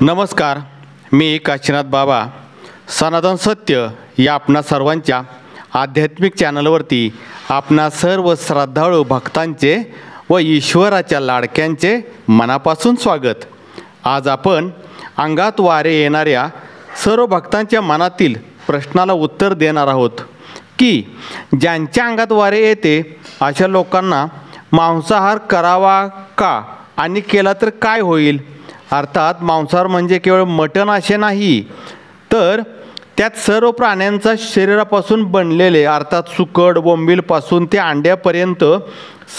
नमस्कार मी काशीनाथ बाबा. सनातन सत्य या आपणा सर्वांच्या आध्यात्मिक चॅनलवरती आपणा सर्व श्रद्धाळू भक्तांचे व ईश्वराच्या लाडक्यांचे मनापासून स्वागत. आज आपण अंगात वारे येणाऱ्या सर्व भक्तांच्या मनातील प्रश्नाला उत्तर देणार आहोत की ज्यांच्या अंगात वारे येते अशा लोकांना मांसाहार करावा का आणि केला तर काय होईल? अर्थात मांसाहार म्हणजे केवळ मटण असे नाही तर त्यात सर्व प्राण्यांचा शरीरापासून बनलेले अर्थात सुकड बोंबीलपासून ते अंड्यापर्यंत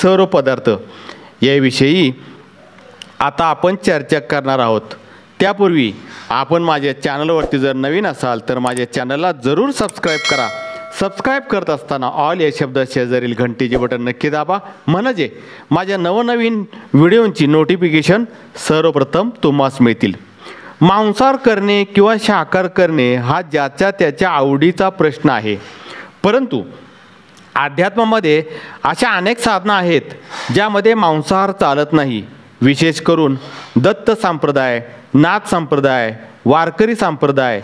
सर्व पदार्थ. याविषयी आता आपण चर्चा करणार आहोत. त्यापूर्वी आपण माझ्या चॅनलवरती जर नवीन असाल तर माझ्या चॅनलला जरूर सबस्क्राईब करा. सबस्क्राईब करत असताना ऑल या शब्द शेजारील घंटीचे बटन नक्की दाबा. म्हणजे माझ्या नवनवीन व्हिडिओंची नोटिफिकेशन सर्वप्रथम तुम्हास मिळतील. मांसाहार करणे किंवा शाकार करणे हा ज्याच्या त्याच्या आवडीचा प्रश्न आहे. परंतु अध्यात्मामध्ये अशा अनेक साधनं आहेत ज्यामध्ये मांसाहार चालत नाही. विशेष करून दत्त संप्रदाय नाथ संप्रदाय वारकरी संप्रदाय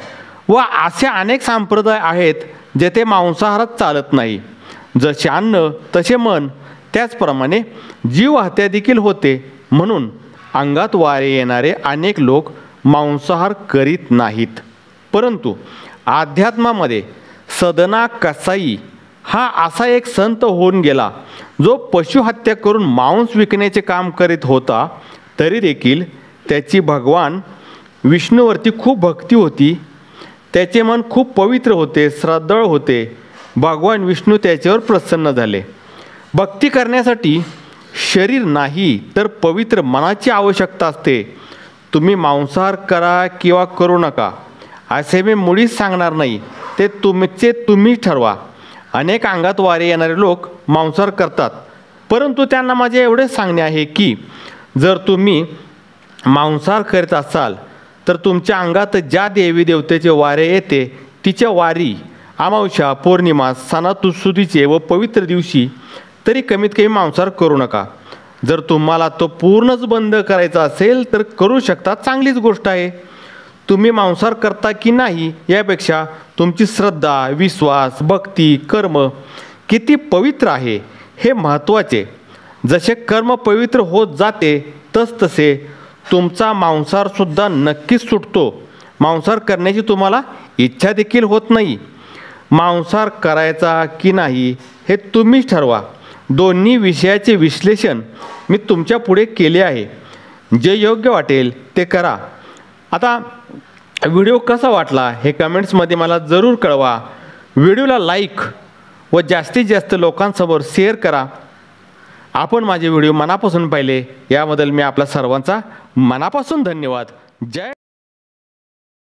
व असे अनेक संप्रदाय आहेत जेथे मांसाहारच चालत नाही. जसे अन्न तसे मन. त्याचप्रमाणे जीव हत्या देखील होते. म्हणून अंगात वारे येणारे अनेक लोक मांसाहार करीत नाहीत. परंतु अध्यात्मामध्ये सदना कसाई हा असा एक संत होऊन गेला जो पशुहत्या करून मांस विकण्याचे काम करीत होता तरी देखील त्याची भगवान विष्णूवरती खूप भक्ती होती त्याचे मन खूप पवित्र होते श्रद्धाळ होते. भगवान विष्णू त्याच्यावर प्रसन्न झाले. भक्ती करण्यासाठी शरीर नाही तर पवित्र मनाची आवश्यकता असते. तुम्ही मांसाहार करा किंवा करू नका. असे मी मुळीच सांगणार नाही. ते तुमचे तुम्ही ठरवा. अनेक अंगात वारे येणारे लोक मांसाहार करतात. परंतु त्यांना माझे एवढेच सांगणे आहे की जर तुम्ही मांसाहार करीत असाल तर तुमच्या अंगात ज्या देवी देवतेचे वारे येते तिच्या वारी अमावस्या पौर्णिमा सणातुसुदीचे व पवित्र दिवशी तरी कमीत कमी मांसाहार करू नका. जर तुम्हाला तो पूर्णच बंद करायचा असेल तर करू शकता चांगलीच गोष्ट आहे. तुम्ही मांसाहार करता की नाही यापेक्षा तुमची श्रद्धा विश्वास भक्ती कर्म किती पवित्र आहे हे महत्त्वाचे. जसे कर्म पवित्र होत जाते तसतसे तुमचा मांसाहारसुद्धा नक्कीच सुटतो. मांसाहार करण्याची तुम्हाला इच्छा देखील होत नाही. मांसाहार करायचा की नाही हे तुम्हीच ठरवा. दोन्ही विषयाचे विश्लेषण मी तुमच्यापुढे केले आहे. जे योग्य वाटेल ते करा. आता व्हिडिओ कसा वाटला हे कमेंट्समध्ये मला जरूर कळवा. व्हिडिओला लाईक व जास्तीत जास्त लोकांसमोर शेअर करा. आपण माझे व्हिडिओ मनापासून पाहिले याबद्दल मी आपल्या सर्वांचा मनापासून धन्यवाद. जय